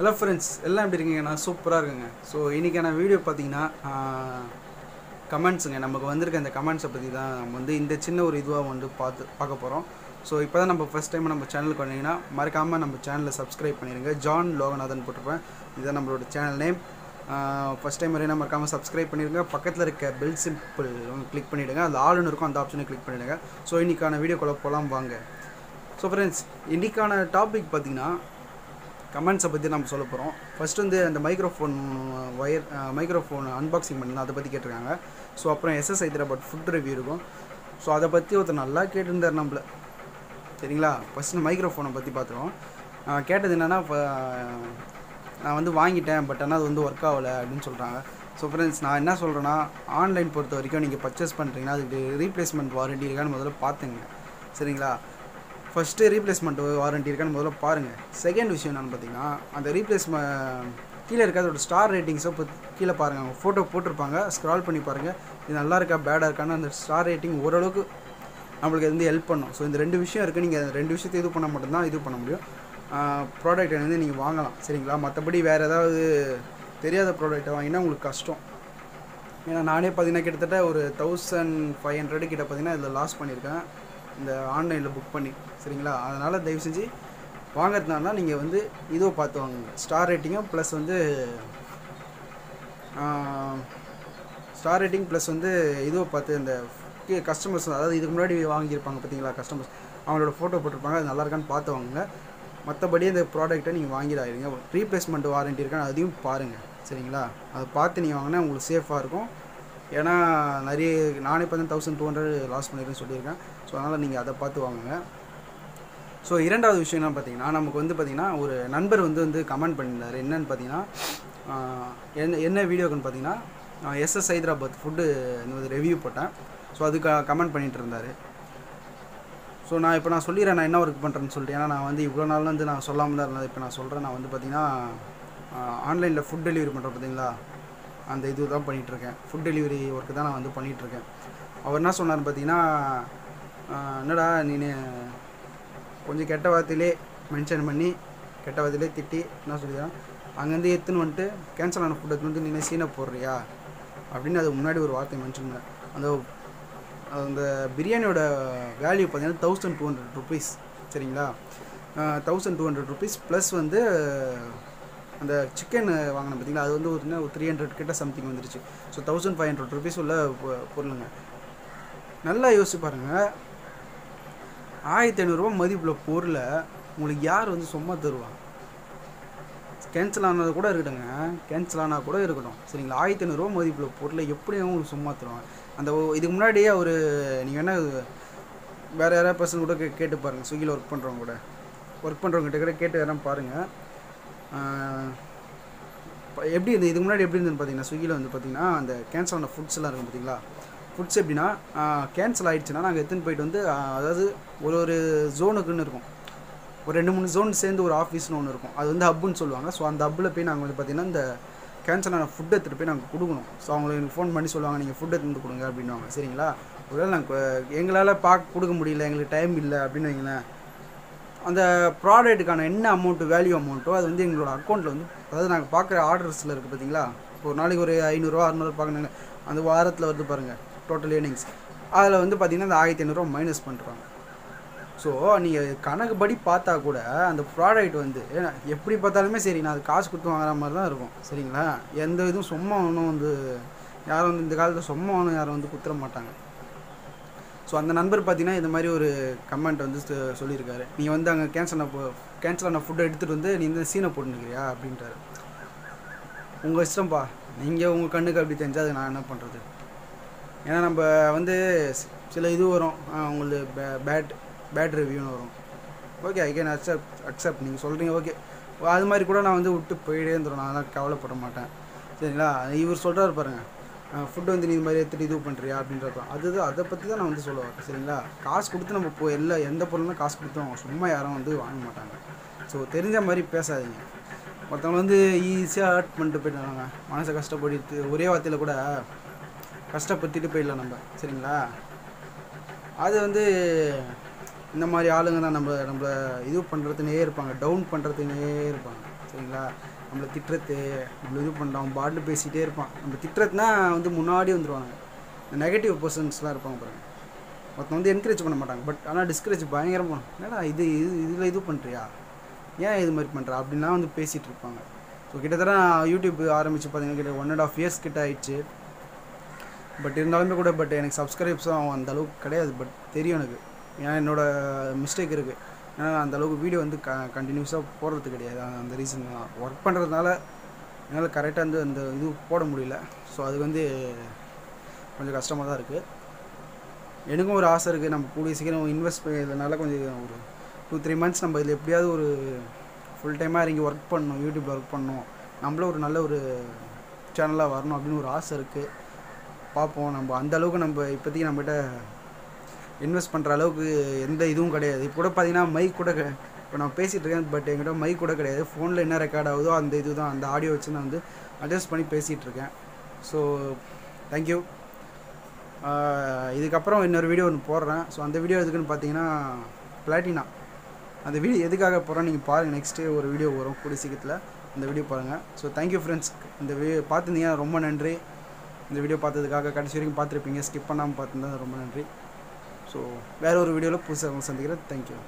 Hello friends எல்லாம் எப்படி இருக்கீங்க நான் சூப்பராக இருக்குங்க. ஸோ இன்றைக்கான வீடியோ பார்த்தீங்கன்னா கமெண்ட்ஸுங்க நமக்கு வந்திருக்க இந்த கமெண்ட்ஸை பற்றி தான் நம்ம வந்து இந்த சின்ன ஒரு இதுவாக வந்து பார்த்து பார்க்க போகிறோம் ஸோ இப்போ தான் நம்ம ஃபஸ்ட் டைம் நம்ம சேனலுக்கு வந்தீங்கன்னா மறக்காமல் நம்ம சேனலை சப்ஸ்கிரைப் பண்ணிடுங்க ஜான் லோகநாதன் போட்டிருப்பேன். இதுதான் நம்மளோட சேனல் நேம் ஃபஸ்ட் டைம் வரையும் மறக்காமல் சப்ஸ்கிரைப் பண்ணிடுங்க பக்கத்தில் இருக்க பெல் சிம்பிள் கிளிக் பண்ணிவிடுங்க அதில் ஆளுன்னு இருக்கும் அந்த ஆப்ஷனை கிளிக் பண்ணிவிடுங்க ஸோ இன்றைக்கான வீடியோக்குள்ளே போகலாம் வாங்க. ஸோ ஃப்ரெண்ட்ஸ் இன்றைக்கான டாபிக் பார்த்தீங்கன்னா கமெண்ட்ஸை பற்றி நம்ம சொல்ல போகிறோம் ஃபஸ்ட் வந்து அந்த மைக்ரோஃபோன் ஒயர் மைக்ரோஃபோன் அன்பாக்சிங் பண்ணலாம் அதை பற்றி கேட்டிருக்காங்க. ஸோ அப்புறம் எஸ்எஸ் ஹைதராபாத் ஃபுட் ரிவ்யூ இருக்கும். ஸோ அதை பற்றி ஒருத்தர் நல்லா கேட்டிருந்தார் நம்மள. சரிங்களா? ஃபஸ்ட் இந்த மைக்ரோஃபோனை பற்றி பார்த்துருவோம் கேட்டது என்னென்னா இப்போ நான் வந்து வாங்கிட்டேன் பட் ஆனால் அது வந்து ஒர்க் ஆகலை அப்படின்னு சொல்கிறாங்க ஸோ ஃப்ரெண்ட்ஸ் நான் என்ன சொல்கிறேன்னா ஆன்லைன் பொறுத்த வரைக்கும் நீங்கள் பர்ச்சேஸ் பண்ணுறீங்கன்னா அதுக்கு ரீப்ளேஸ்மெண்ட் வாரண்டி இருக்கான்னு முதல்ல பார்த்துங்க சரிங்களா? ஃபஸ்ட்டு ரீப்ளேஸ்மெண்ட் வாரண்டி இருக்கான்னு முதல்ல பாருங்கள் செகண்ட் விஷயம் என்னென்னு பார்த்தீங்கன்னா அந்த ரீப்ளேஸ்மெண்ட் கீழே இருக்க அதோட ஸ்டார் ரேட்டிங்ஸை இப்போ கீழே பாருங்கள் அவங்க ஃபோட்டோ போட்டிருப்பாங்க. ஸ்க்ரால் பண்ணி பாருங்கள் இது நல்லா இருக்கா பேடாக இருக்கான்னு அந்த ஸ்டார் ரேட்டிங் ஓரளவுக்கு நம்மளுக்கு வந்து ஹெல்ப் பண்ணும். ஸோ இந்த ரெண்டு விஷயம் இருக்குது நீங்கள் ரெண்டு விஷயத்தை இது பண்ண மட்டும்தான் இது பண்ண முடியும். ப்ராடக்ட் வந்து நீங்கள் வாங்கலாம். சரிங்களா? மற்றபடி வேறு ஏதாவது தெரியாத ப்ராடக்ட்டை வாங்கினா உங்களுக்கு கஷ்டம். ஏன்னா நானே பார்த்தீங்கன்னா கிட்டத்தட்ட ஒரு தௌசண்ட் ஃபைவ் ஹண்ட்ரடு கிட்ட பார்த்தீங்கன்னா இதில் லாஸ் பண்ணியிருக்கேன். இந்த ஆன்லைனில் புக் பண்ணி சரிங்களா? அதனால் தயவு செஞ்சு வாங்கிறதுனால நீங்கள் வந்து இதுவும் பார்த்து வாங்குங்க. ஸ்டார் ரேட்டிங்கும் ப்ளஸ் வந்து ஸ்டார் ரேட்டிங் ப்ளஸ் வந்து இதுவும் பார்த்து இந்த கஸ்டமர்ஸ் அதாவது இதுக்கு முன்னாடி வாங்கியிருப்பாங்க பார்த்தீங்களா கஸ்டமர்ஸ் அவங்களோட ஃபோட்டோ போட்டிருப்பாங்க அது நல்லா இருக்கான்னு பார்த்து வாங்குங்க. மற்றபடி இந்த ப்ராடக்ட்டை நீங்கள் வாங்கிடாதீங்க. ரீப்ளேஸ்மெண்ட் வாரண்டி இருக்கான்னு அதையும் பாருங்கள் சரிங்களா? அதை பார்த்து நீங்கள் வாங்கினா உங்களுக்கு சேஃபாக இருக்கும். ஏன்னா நிறைய நானே இப்போ தௌசண்ட் டூ ஹண்ட்ரட் லாஸ் பண்ணியிருக்கேன்னு சொல்லியிருக்கேன். ஸோ அதனால் நீங்கள் அதை பார்த்து வாங்குங்க. ஸோ இரண்டாவது விஷயம் என்ன பார்த்தீங்கன்னா நமக்கு வந்து பார்த்திங்கன்னா ஒரு நண்பர் வந்து வந்து கமெண்ட் பண்ணியிருந்தார் என்னன்னு பார்த்தீங்கன்னா என்ன என்ன வீடியோக்குன்னு பார்த்தீங்கன்னா எஸ்எஸ் ஹைதராபாத் ஃபுட்டு இந்த ரிவ்யூ போட்டேன். ஸோ அதுக்கு கமெண்ட் பண்ணிகிட்டு இருந்தார். ஸோ நான் இப்போ நான் சொல்லிடுறேன் நான் என்ன ஒர்க் பண்ணுறேன்னு சொல்லிட்டு. ஏன்னா நான் வந்து இவ்வளோ நாள் வந்து நான் சொல்லாமல் தான் இருந்தது இப்போ நான் சொல்கிறேன் நான் வந்து பார்த்தீங்கன்னா ஆன்லைனில் ஃபுட் டெலிவரி பண்ணுறேன் பார்த்தீங்களா? அந்த இது தான் பண்ணிகிட்ருக்கேன். ஃபுட் டெலிவரி ஒர்க்கு தான் நான் வந்து பண்ணிகிட்ருக்கேன். அவர் என்ன சொன்னார் பார்த்தீங்கன்னா என்னடா நீ கொஞ்சம் கெட்ட வார்த்தையிலே மென்ஷன் பண்ணி கெட்ட வார்த்தையிலே திட்டி என்ன சொல்லிதான் அங்கேருந்து எடுத்துன்னு வந்துட்டு கேன்சல் ஆன ஃபுட் எடுத்துன்னு வந்து நீ சீனை போடுறியா? அப்படின்னு அது முன்னாடி ஒரு வார்த்தை மென்ஷன் பண்ணேன் அந்த அந்த பிரியாணியோட வேல்யூ பார்த்தீங்கன்னா தௌசண்ட் டூ ஹண்ட்ரட் ருபீஸ் சரிங்களா? Thousand two hundred rupees plus வந்து அந்த சிக்கன் வாங்கினேன் பார்த்தீங்களா அது வந்து ஒரு என்ன ஒரு த்ரீ ஹண்ட்ரட் கிட்ட சம்திங் வந்துருச்சு. So thousand five hundred rupees உள்ள பொருளுங்க. நல்லா யோசிச்சு பாருங்கள் ஆயிரத்தி ஐநூறுரூவா மதிப்புள்ள பொருளை உங்களுக்கு யார் வந்து சும்மா தருவா? கேன்சல் ஆனது கூட இருக்கட்டுங்க. கேன்சல் ஆனால் கூட இருக்கட்டும். சரிங்களா? ஆயிரத்தி ஐநூறுரூவா மதிப்புள்ள பொருளை எப்படியும் உங்களுக்கு சும்மா தருவாங்க. அந்த இதுக்கு முன்னாடியே ஒரு நீங்கள் என்ன வேறு யாராவது பர்சன் கூட கே- கேட்டு பாருங்கள் ஸ்விக்கியில் ஒர்க் பண்ணுறவங்க கூட. ஒர்க் பண்ணுறவங்ககிட்ட கூட கேட்டு யாரும் பாருங்கள் எப்படி இருந்தது இதுக்கு முன்னாடி எப்படி இருந்ததுன்னு பார்த்தீங்கன்னா ஸ்விக்கியில் வந்து பார்த்தீங்கன்னா அந்த கேன்சல் ஆன ஃபுட்ஸ் எல்லாம் இருக்கும் பார்த்தீங்களா ஃபுட்ஸ் எப்படின்னா கேன்சல் ஆகிடுச்சுன்னா நாங்கள் எடுத்துன்னு போயிட்டு வந்து அதாவது ஒரு ஒரு ஜோனுக்குன்னு இருக்கும். ஒரு ரெண்டு மூணு ஜோன் சேர்ந்து ஒரு ஆஃபீஸ்னு ஒன்று இருக்கும். அது வந்து ஹப்புன்னு சொல்லுவாங்க. ஸோ அந்த ஹப்பில் போய் நாங்கள் வந்து பார்த்தீங்கன்னா இந்த கேன்சல் ஆன ஃபுட் எடுத்துகிட்டு போய் நாங்கள் கொடுக்கணும். ஸோ அவங்களுக்கு எனக்கு ஃபோன் பண்ணி சொல்லுவாங்க நீங்கள் ஃபுட் எடுத்துகிட்டு வந்து கொடுங்க அப்படின்னுவாங்க. சரிங்களா? ஒருவேளை நாங்கள் எங்களால் பார்க்க கொடுக்க முடியல எங்களுக்கு டைம் இல்லை அப்படின்னு வைங்களேன். அந்த ப்ராடக்ட்டுக்கான என்ன அமௌண்ட்டு வேல்யூ அமௌண்ட்டோ அது வந்து எங்களோட அக்கௌண்ட்டில் வந்து அதாவது நாங்கள் பார்க்குற ஆர்டர்ஸில் இருக்குது பார்த்தீங்களா ஒரு நாளைக்கு ஒரு ஐநூறுரூவா அறநூறு பார்க்குறாங்க அந்த வாரத்தில் வருது பாருங்கள் டோட்டல் ஏர்னிங்ஸ் அதில் வந்து பார்த்தீங்கன்னா அந்த ஆயிரத்தி ஐநூறுரூவா மைனஸ் பண்ணுறாங்க ஸோ நீங்கள் கணக்குப்படி பார்த்தா கூட அந்த ப்ராடக்ட் வந்து எப்படி பார்த்தாலுமே சரி நான் அது காசு கொடுத்து வாங்குற மாதிரி தான் இருக்கும். சரிங்களா? எந்த இதுவும் சும்மா ஒன்றும் வந்து யாரும் வந்து இந்த காலத்தில் சும்மா ஒன்றும் யாரும் வந்து குத்துற மாட்டாங்க. ஸோ அந்த நண்பர் பார்த்தீங்கன்னா இந்த மாதிரி ஒரு கமெண்ட் வந்து சொல்லியிருக்காரு. நீ வந்து அங்கே கேன்சல் ஆன கேன்சல் ஆன ஃபுட்டை எடுத்துகிட்டு வந்து நீ இந்த சீனை போட்டுருக்கிறியா அப்படின்ட்டாரு உங்கள் இஷ்டம்ப்பா நீங்கள் உங்கள் கண்ணுக்கு அப்படி தெரிஞ்சால் அது நான் என்ன பண்ணுறது ஏன்னா நம்ம வந்து சில இது வரும். உங்களுக்கு பே பேட் பேட் ரிவ்யூன்னு வரும். Okay I can accept accept நீங்கள் சொல்கிறீங்க ஓகே அது மாதிரி கூட நான் வந்து விட்டு போயிட்டே இருந்துடும் நான் அதெல்லாம் கவலைப்பட மாட்டேன். சரிங்களா? இவர் சொல்கிறாரு பாருங்கள் ஃபுட்டு வந்து நீ இது மாதிரி எடுத்துகிட்டு இது பண்ணுறியா அப்படின்றப்ப அதுதான் அதை பற்றி தான் நான் வந்து சொல்ல வரேன் சரிங்களா? காசு கொடுத்து நம்ம இப்போ எல்லா எந்த பொருளுமே காசு கொடுத்து அவங்க சும்மா யாரும் வந்து வாங்க மாட்டாங்க. ஸோ தெரிஞ்ச மாதிரி பேசாதீங்க. ஒருத்தவங்க வந்து ஈஸியாக ஹர்ட் பண்ணிட்டு போயிட்டாங்க மனசை கஷ்டப்பட்டு ஒரே வார்த்தையில் கூட கஷ்டப்படுத்திட்டு போயிடலாம் நம்ம சரிங்களா? அது வந்து இந்த மாதிரி ஆளுங்க தான் நம்ம நம்மளை இது பண்ணுறதுனே இருப்பாங்க டவுன் பண்ணுறதுனே இருப்பாங்க சரிங்களா? நம்மளை திட்டுறது நம்மள இது பண்ணுறான் பாட்டு பேசிகிட்டே இருப்பான். நம்ம திட்டுறதுனா வந்து முன்னாடி வந்துடுவாங்க இந்த நெகட்டிவ் பர்சன்ஸ்லாம் இருப்பாங்க பாருங்கள் ஒருத்தன் வந்து என்கரேஜ் பண்ண மாட்டாங்க. பட் ஆனால் டிஸ்கரேஜ் பயங்கரமாக என்னடா இது இது இதில் இது பண்ணுறியா ஏன் இது மாதிரி பண்ணுற அப்படின்லாம் வந்து பேசிகிட்டு இருப்பாங்க. ஸோ கிட்டத்தட்ட நான் யூடியூப் ஆரம்பித்து பார்த்தீங்கன்னா கிட்ட ஒன் அண்ட் ஆஃப் இயர்ஸ் கிட்ட ஆயிடுச்சு. பட் இருந்தாலுமே கூட பட் எனக்கு சப்ஸ்கிரைப்ஸும் அந்த அளவுக்கு கிடையாது. பட் தெரியும் எனக்கு. ஏன்னா என்னோடய மிஸ்டேக் இருக்குது ஏன்னா நான் வீடியோ வந்து க கண்டினியூஸாக போடுறது கிடையாது. அந்த- ரீசன் தான். ஒர்க் பண்ணுறதுனால என்னால் கரெக்டாக வந்து அந்த இது போட முடியல. ஸோ அது வந்து கொஞ்சம் கஷ்டமாக தான் இருக்குது எனக்கும் ஒரு ஆசை இருக்குது நம்ம கூடிய சீக்கிரம் இன்வெஸ்ட் இதனால கொஞ்சம் ஒரு டூ த்ரீ மந்த்ஸ் நம்ம இதில் எப்படியாவது ஒரு ஃபுல் டைமாக இறங்கி ஒர்க் பண்ணணும். யூடியூப்பில் ஒர்க் பண்ணணும். நம்மளும் ஒரு நல்ல ஒரு சேனலாக வரணும் அப்படின்னு ஒரு ஆசை இருக்குது பார்ப்போம். நம்ம அந்த அளவுக்கு நம்ம இப்போதைக்கு நம்மகிட்ட இன்வெஸ்ட் பண்ணுற அளவுக்கு எந்த இதுவும் கிடையாது. இப்போ கூட பார்த்தீங்கன்னா மைக் கூட இப்போ நான் பேசிகிட்டு இருக்கேன் பட் என்கிட்ட மைக் கூட கிடையாது. ஃபோனில் என்ன ரெக்கார்ட் ஆகுதோ அந்த இது தான் அந்த ஆடியோ வச்சு நான் வந்து அட்ஜஸ்ட் பண்ணி பேசிகிட்டு இருக்கேன். ஸோ தேங்க்யூ இதுக்கப்புறம் இன்னொரு வீடியோ ஒன்று போடுறேன். ஸோ அந்த வீடியோ எதுக்குன்னு பார்த்தீங்கன்னா பிளாட்டினா அந்த வீடியோ எதுக்காக போகிறோம் நீங்கள் பாருங்கள் நெக்ஸ்ட்டு ஒரு வீடியோ வரும் கூடிய சீக்கிரத்தில். அந்த வீடியோ பாருங்கள் ஸோ தேங்க்யூ ஃப்ரெண்ட்ஸ் இந்த வீடியோ பார்த்துருந்தீங்கன்னா ரொம்ப நன்றி. இந்த வீடியோ பார்த்ததுக்காக கடைசி வரைக்கும் பார்த்துருப்பீங்க. ஸ்கிப் பண்ணாமல் பார்த்துருந்தா ரொம்ப நன்றி. ஸோ வேறு ஒரு வீடியோவில் புதுசாக சந்திக்கிறேன். தேங்க்யூ